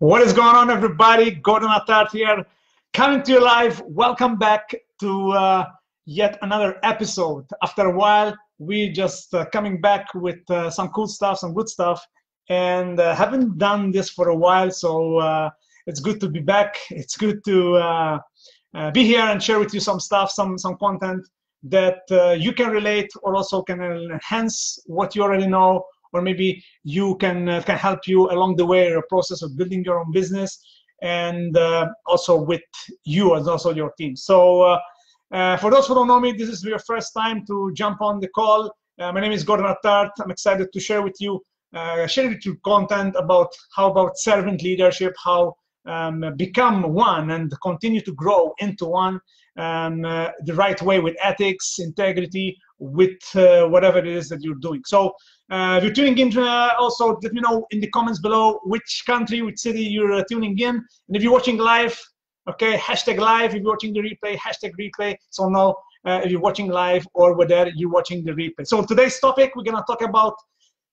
What is going on, everybody? Gordon Attard here, coming to you live. Welcome back to uh, yet another episode. After a while, we just uh, coming back with uh, some cool stuff, some good stuff, and uh, haven't done this for a while, so uh, it's good to be back. It's good to uh, be here and share with you some stuff, some some content that you can relate or also can enhance what you already know or maybe you can uh, can help you along the way a process of building your own business and uh, also with you and also your team. So uh, uh, for those who don't know me this is your first time to jump on the call. Uh, my name is gordon attard. I'm excited to share with you uh, share with you content about how about servant leadership how um, become one and continue to grow into one um, the right way with ethics integrity with whatever it is that you're doing so uh, if you're tuning in, uh, also let me know in the comments below which country, which city you're uh, tuning in. And if you're watching live, okay, hashtag live. If you're watching the replay, hashtag replay. So now uh, if you're watching live or whether you're watching the replay. So today's topic, we're gonna talk about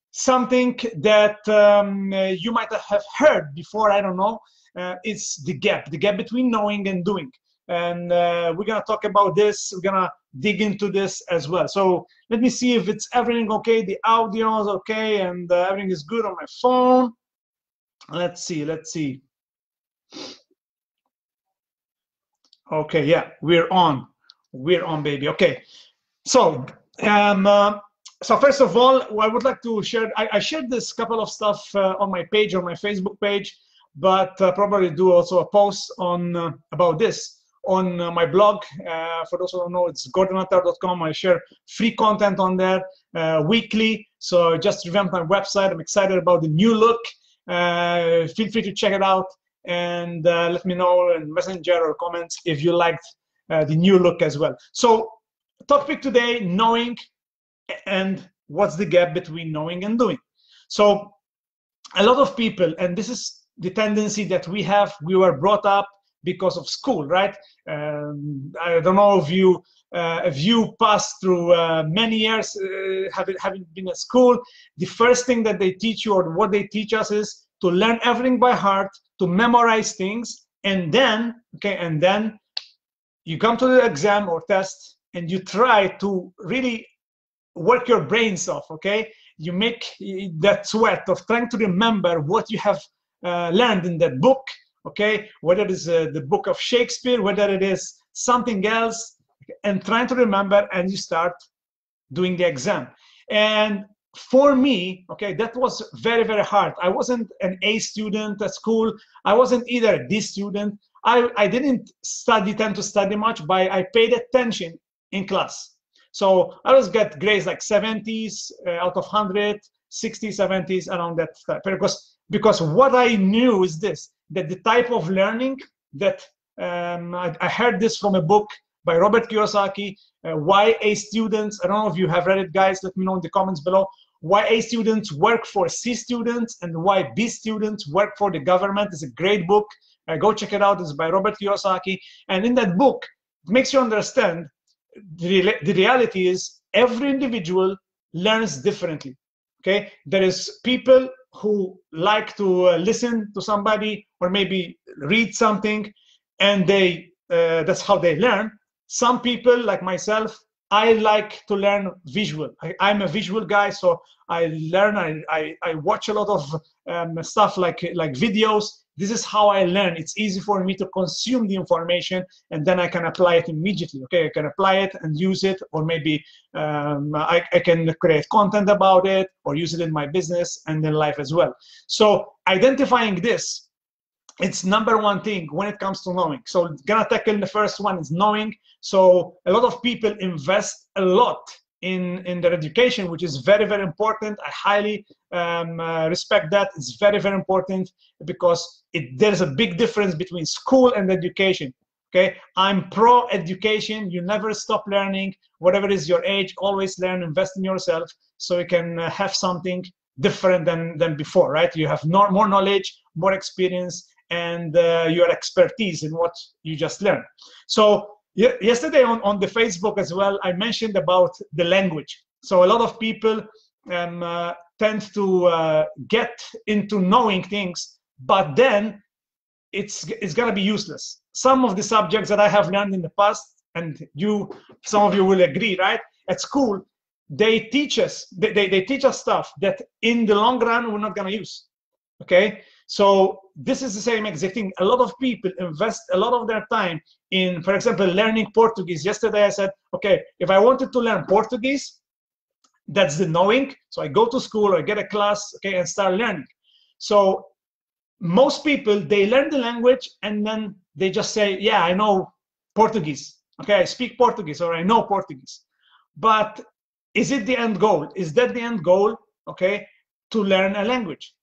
something that um, uh, you might have heard before, I don't know. Uh, it's the gap, the gap between knowing and doing and uh, we're gonna talk about this. We're gonna dig into this as well. So let me see if it's everything okay. The audio is okay, and uh, everything is good on my phone. Let's see. Let's see. Okay, yeah, we're on. We're on, baby. Okay, so um, uh, so first of all, I would like to share. I, I shared this couple of stuff uh, on my page, on my Facebook page, but uh, probably do also a post on uh, about this on uh, my blog. Uh, for those who don't know, it's gordonattard.com. I share free content on there uh, weekly. So just revamped my website. I'm excited about the new look. feel free to check it out and let me know in messenger or comments if you liked the new look as well. So topic today, knowing and what's the gap between knowing and doing. So a lot of people, and this is the tendency that we have, we were brought up because of school, right? Um, I don't know if you uh, if you pass through uh, many years uh, having, having been at school, the first thing that they teach you or what they teach us is to learn everything by heart, to memorize things, and then okay, and then you come to the exam or test and you try to really work your brains off. Okay, you make that sweat of trying to remember what you have uh, learned in that book okay? Whether it is uh, the book of shakespeare whether it is something else and trying to remember and you start doing the exam. And for me okay that was very very hard. I wasn't an a student at school. I wasn't either a d student. I i didn't study tend to study much but i paid attention in class. So i always get grades like 70s uh, out of 100 60s 70s around that because because what i knew is this that the type of learning that um, I, I, heard this from a book by Robert Kiyosaki, uh, why A students, I don't know if you have read it, guys, let me know in the comments below, why A students work for C students and why B students work for the government is a great book. Uh, go check it out. It's by Robert Kiyosaki. And in that book, it makes you understand the, the reality is every individual learns differently. Okay, there is people who like to uh, listen to somebody or maybe read something and they uh, that's how they learn. Some people like myself i like to learn visual. I, am a visual guy so i learn I, I, I watch a lot of um, stuff like like videos this is how I learn. It's easy for me to consume the information and then I can apply it immediately. Okay, I can apply it and use it, or maybe um, I, I can create content about it or use it in my business and in life as well. So identifying this, it's number one thing when it comes to knowing. So gonna tackle the first one is knowing. So a lot of people invest a lot in in their education which is very very important. I highly um, uh, respect that. It's very very important because it, there's a big difference between school and education okay? I'm pro education. You never stop learning. Whatever is your age always learn invest in yourself so you can uh, have something different than than before right? You have no, more knowledge more experience and uh, your expertise in what you just learned. So yesterday on, on the Facebook as well, I mentioned about the language. So a lot of people um, uh, tend to uh, get into knowing things but then it's it's gonna be useless. Some of the subjects that I have learned in the past, and you, some of you will agree, right? At school, they teach us they, they, they teach us stuff that in the long run we're not gonna use. Okay, so this is the same exact thing. A lot of people invest a lot of their time in, for example, learning Portuguese. Yesterday I said, okay, if I wanted to learn Portuguese, that's the knowing. So I go to school or get a class, okay, and start learning. So most people they learn the language and then they just say, yeah, I know Portuguese. Okay, I speak Portuguese or I know Portuguese. But is it the end goal? Is that the end goal? Okay, to learn a language.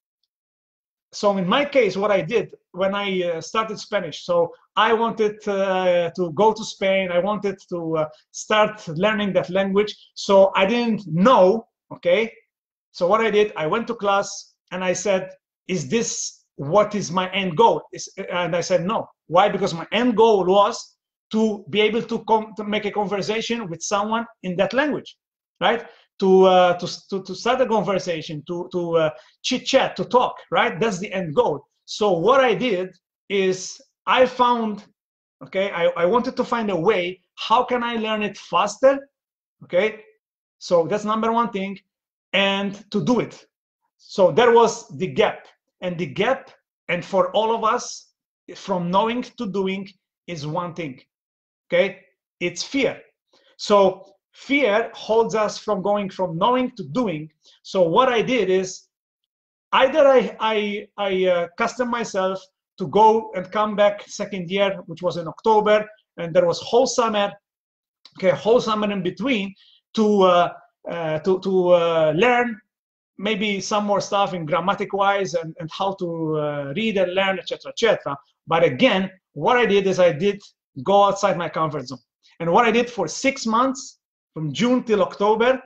So in my case, what I did when I uh, started Spanish, so I wanted uh, to go to Spain. I wanted to uh, start learning that language. So I didn't know. Okay, so what I did, I went to class and I said, "Is this what is my end goal?" and I said, "No." Why? Because my end goal was to be able to come to make a conversation with someone in that language, right? To uh, to, to to start a conversation, to to uh, chit chat, to talk, right? That's the end goal. So what I did is I found, okay, I, I wanted to find a way. How can I learn it faster? Okay, so that's number one thing, and to do it. So there was the gap, and the gap, and for all of us, from knowing to doing is one thing. Okay, it's fear. So fear holds us from going from knowing to doing. So what I did is either I I, I uh, custom myself to go and come back second year, which was in October, and there was whole summer, okay, whole summer in between to uh, uh, to to uh, learn maybe some more stuff in grammatic wise and, and how to uh, read and learn, etc., etc. But again, what I did is I did go outside my comfort zone, and what I did for six months, from June till October,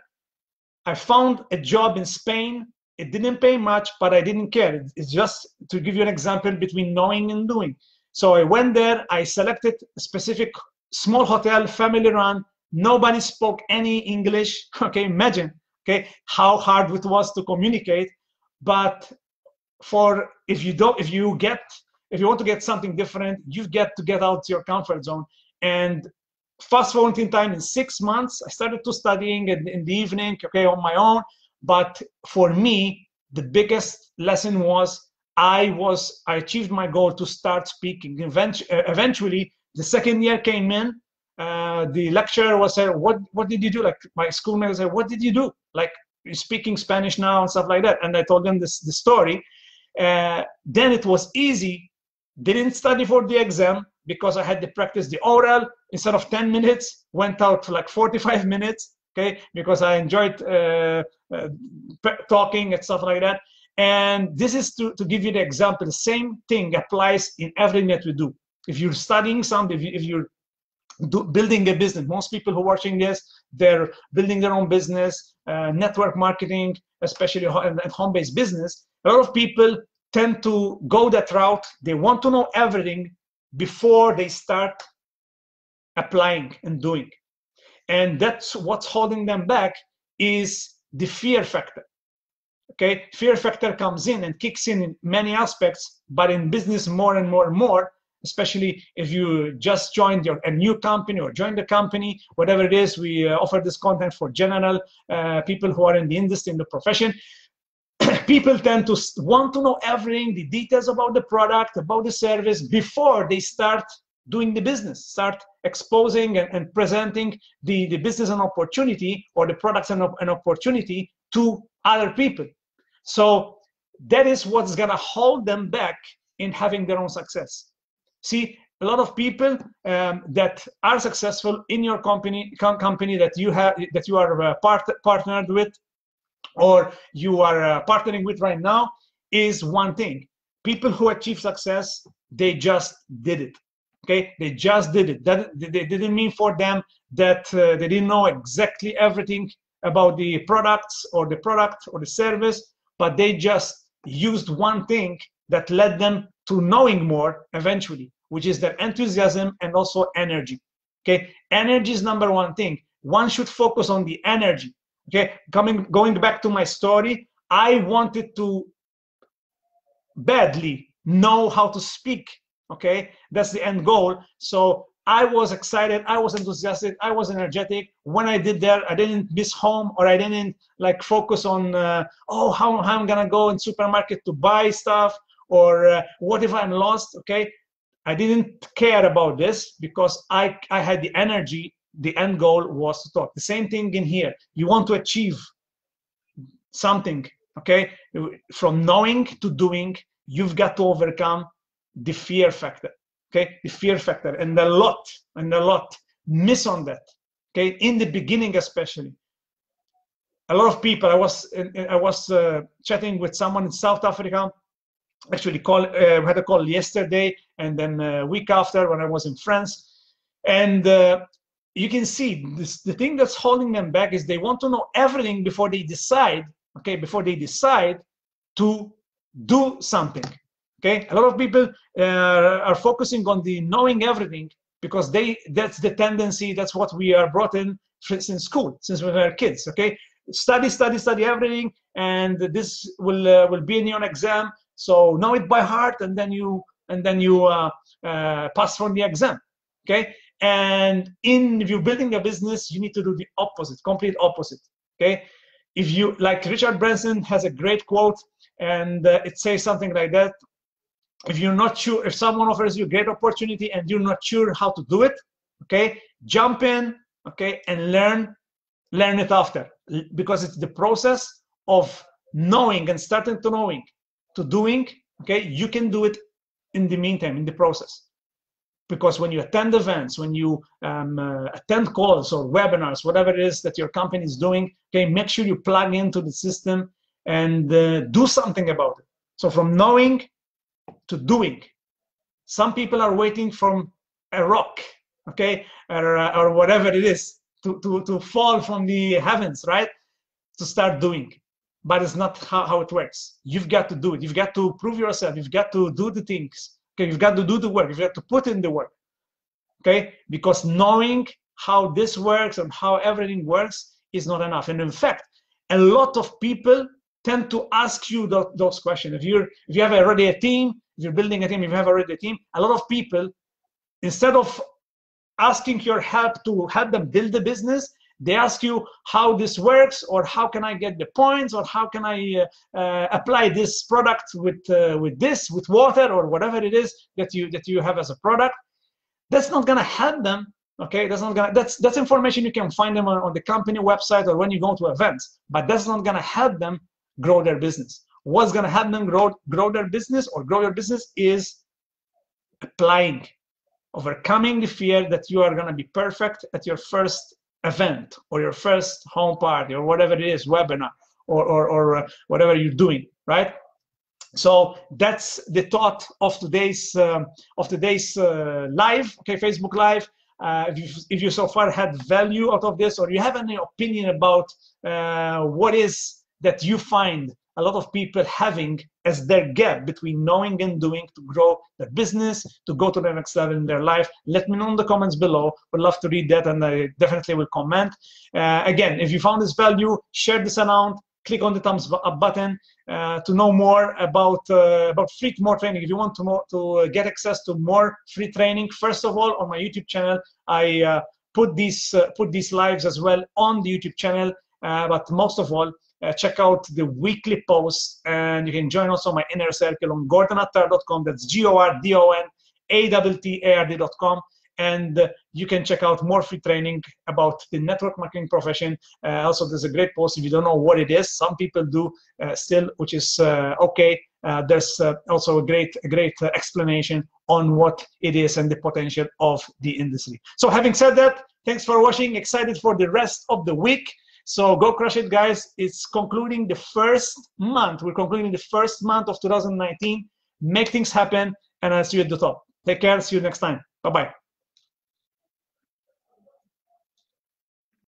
I found a job in Spain it didn't pay much, but I didn't care. It's just to give you an example between knowing and doing. So I went there, I selected a specific small hotel, family run. Nobody spoke any English. Okay, imagine, okay, how hard it was to communicate. But for if you don't, if you get, if you want to get something different, you get to get out your comfort zone. And fast forward in time, in six months, I started to studying in, in the evening, okay, on my own. But for me, the biggest lesson was I was I achieved my goal to start speaking. Eventually, the second year came in. Uh, the lecturer was saying, "What what did you do?" Like my schoolmate said, "What did you do?" Like speaking Spanish now and stuff like that. And I told them this the story. Uh, then it was easy. Didn't study for the exam because I had to practice the oral instead of 10 minutes. Went out for like 45 minutes okay because i enjoyed uh, uh, talking and stuff like that. And this is to, to give you the example. The same thing applies in everything that we do. If you're studying something if, you, you're do, building a business most people who are watching this they're building their own business uh, network marketing especially at home-based business. A lot of people tend to go that route. They want to know everything before they start applying and doing. And that's what's holding them back is the fear factor. Okay? Fear factor comes in and kicks in in many aspects but in business more and more and more especially if you just joined your a new company or joined the company whatever it is we uh, offer this content for general uh, people who are in the industry in the profession people tend to want to know everything the details about the product about the service before they start doing the business, start exposing and, and presenting the, the business and opportunity or the products and an opportunity to other people. So that is what's gonna hold them back in having their own success. See, a lot of people um, that are successful in your company, com company that you have, that you are uh, part partnered with, or you are uh, partnering with right now, is one thing. People who achieve success, they just did it okay? They just did it. That they didn't mean for them that uh, they didn't know exactly everything about the products or the product or the service but they just used one thing that led them to knowing more eventually which is their enthusiasm and also energy okay? Energy is number one thing. One should focus on the energy okay coming going back to my story i wanted to badly know how to speak. Okay, that's the end goal. So I was excited, I was enthusiastic, I was energetic. When I did that, I didn't miss home or I didn't like focus on, uh, oh, how, how I'm gonna go in supermarket to buy stuff or uh, what if I'm lost, okay? I didn't care about this because I, I had the energy, the end goal was to talk. The same thing in here. You want to achieve something, okay? From knowing to doing, you've got to overcome the fear factor okay the fear factor and a lot and a lot miss on that okay in the beginning especially a lot of people i was i was uh, chatting with someone in south africa actually call uh, had a call yesterday and then a week after when i was in france and uh, you can see this, the thing that's holding them back is they want to know everything before they decide okay before they decide to do something Okay, a lot of people uh, are focusing on the knowing everything because they that's the tendency. That's what we are brought in since school, since we were kids. Okay, study, study, study everything, and this will uh, will be in your exam. So know it by heart, and then you and then you uh, uh, pass from the exam. Okay, and in if you're building a business, you need to do the opposite, complete opposite. Okay, if you like Richard Branson has a great quote, and uh, it says something like that if you're not sure, if someone offers you a great opportunity and you're not sure how to do it, okay, jump in, okay, and learn, learn it after, because it's the process of knowing and starting to knowing to doing, okay, you can do it in the meantime, in the process. Because when you attend events, when you um, uh, attend calls or webinars, whatever it is that your company is doing, okay, make sure you plug into the system and uh, do something about it. So from knowing to doing. Some people are waiting from a rock, okay, or, uh, or whatever it is, to, to, to fall from the heavens, right? To start doing. But it's not how, how it works. You've got to do it. You've got to prove yourself. You've got to do the things. Okay, you've got to do the work. You've got to put in the work. Okay, because knowing how this works and how everything works is not enough. And in fact, a lot of people tend to ask you those, questions. If you're if you have already a team, if you're building a team, if you have already a team, a lot of people, instead of asking your help to help them build the business, they ask you how this works or how can I get the points or how can I uh, uh, apply this product with uh, with this with water or whatever it is that you that you have as a product. That's not gonna help them. Okay, that's not gonna that's that's information you can find them on, on the company website or when you go to events, but that's not gonna help them grow their business what's going to help them grow, grow their business or grow your business is applying, overcoming the fear that you are going to be perfect at your first event or your first home party or whatever it is, webinar or, or, or uh, whatever you're doing, right? So that's the thought of today's um, of today's uh, live, okay, Facebook Live. Uh, if, you, if you so far had value out of this, or you have any opinion about uh, what is that you find a lot of people having as their gap between knowing and doing to grow their business, to go to the next level in their life. Let me know in the comments below. Would love to read that and I definitely will comment. Uh, again, if you found this value, share this around, click on the thumbs up button uh, to know more about uh, about free more training. If you want to know, to get access to more free training, first of all, on my YouTube channel, I uh, put these uh, put these lives as well on the YouTube channel. Uh, but most of all, uh, check out the weekly posts and you can join also my inner circle on gordonattard.com that's G-O-R-D-O-N, A-W-T-A-R-D.com. and uh, you can check out more free training about the network marketing profession. Uh, also, there's a great post if you don't know what it is. Some people do uh, still, which is okay. There's also a great, a great explanation on what it is and the potential of the industry. So, having said that, thanks for watching. Excited for the rest of the week. So go crush it, guys. It's concluding the first month. We're concluding the first month of 2019. Make things happen, and I'll see you at the top. Take care. See you next time. Bye bye.